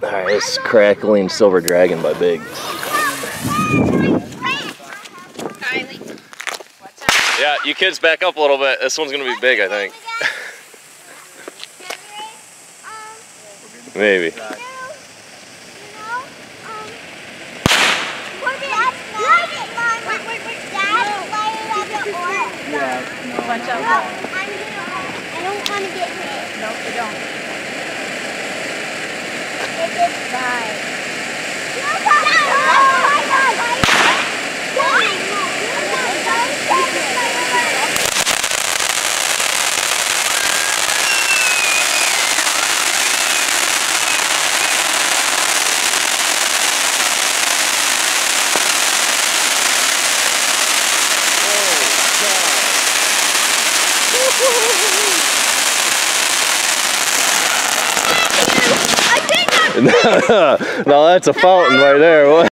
All right, it's crackling silver dragon by Big. Yeah, you kids back up a little bit. This one's gonna be big, I think. Maybe. Watch out. I don't want to get hit. No, you don't. It no, that's a fountain right there.